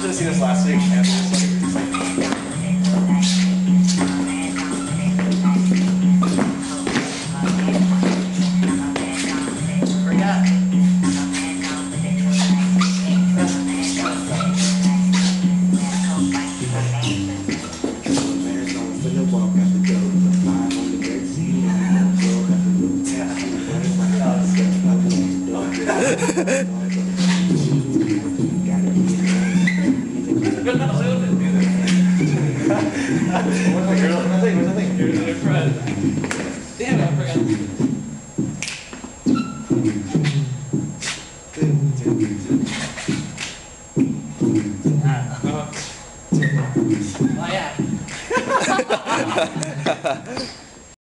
classic. Forgot. Mayor's on for the walk out the door. The five on the Where's my thing? What's my thing? Here's it in front. Damn it, I forgot. Ah, uh, oh.